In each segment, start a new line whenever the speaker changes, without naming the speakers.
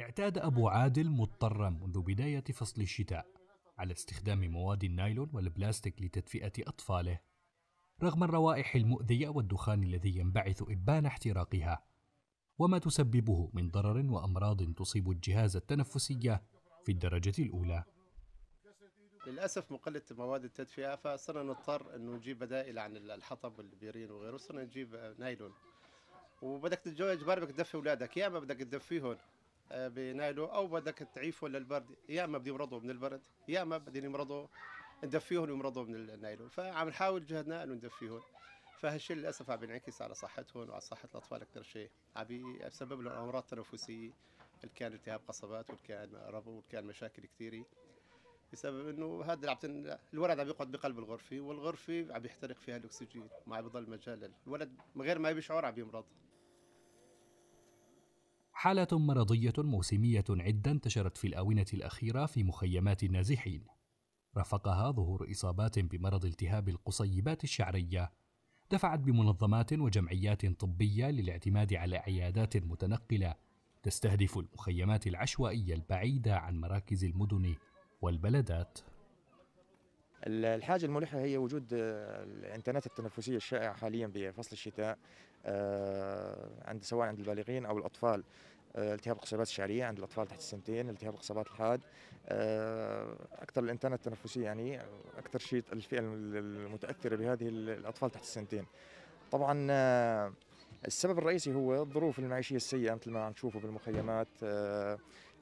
اعتاد أبو عادل مضطرا منذ بداية فصل الشتاء على استخدام مواد النايلون والبلاستيك لتدفئة أطفاله رغم الروائح المؤذية والدخان الذي ينبعث إبان احتراقها. وما تسببه من ضرر وأمراض تصيب الجهاز التنفسي في الدرجة الأولى.
للأسف مقلة مواد التدفئة فصرنا نضطر انه نجيب بدائل عن الحطب والبيرين وغيره صرنا نجيب نايلون. وبدك تتزوج بدك تدفي أولادك. يا اما بدك تدفيهم. بنايلون أو بدك تعيفهم للبرد يا إما بدهم يمرضوا من البرد يا إما بدهم يمرضوا ندفيهم ويمرضوا من النايلون فعم نحاول جهدنا إنه ندفيهم فهالشيء للأسف عم ينعكس على صحتهم وعلى صحة الأطفال أكثر شيء. عم يسبب لهم أمراض تنفسية اللي كان التهاب قصبات واللي كان ربو واللي كان مشاكل كثيره بسبب إنه هذا عم الولد عم يقعد بقلب الغرفة والغرفة عم يحترق فيها الأكسجين ما عم بضل مجال الولد من غير ما يشعر عم يمرض.
حالة مرضية موسمية عدة انتشرت في الآونة الأخيرة في مخيمات النازحين. رافقها ظهور إصابات بمرض التهاب القصيبات الشعرية. دفعت بمنظمات وجمعيات طبية للاعتماد على عيادات متنقلة. تستهدف المخيمات العشوائية البعيدة عن مراكز المدن والبلدات.
الحاجة الملحة هي وجود الإنترنت التنفسية الشائعة حاليا بفصل الشتاء آه، عند سواء عند البالغين أو الأطفال. آه، التهاب القصيبات الشعرية عند الأطفال تحت السنتين التهاب القصبات الحاد آه، أكثر الإنترنت التنفسيه يعني أكثر شيء الفئة المتأثرة بهذه الأطفال تحت السنتين. طبعا السبب الرئيسي هو الظروف المعيشية السيئة مثل ما عم نشوفه بالمخيمات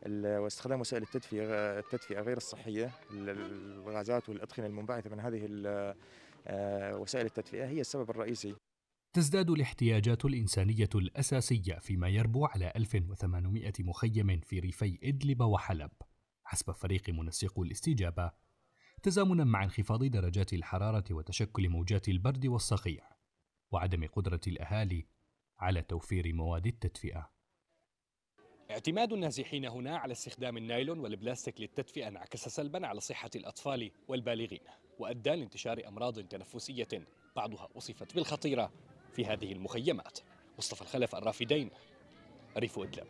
واستخدام وسائل التدفئة التدفئة غير الصحية الغازات والأدخنة المنبعثة من هذه وسائل التدفئة هي السبب الرئيسي.
تزداد الاحتياجات الإنسانية الأساسية فيما يربو على 1800 مخيم في ريفي إدلب وحلب. حسب فريق منسقو الاستجابة تزامنا مع انخفاض درجات الحرارة وتشكل موجات البرد والصقيع وعدم قدرة الأهالي على توفير مواد التدفئة.
اعتماد النازحين هنا على استخدام النايلون والبلاستيك للتدفئة انعكس سلبا على صحة الأطفال والبالغين وأدى لانتشار أمراض تنفسية بعضها وصفت بالخطيرة. في هذه المخيمات. مصطفى الخلف الرافدين ريف إدلب.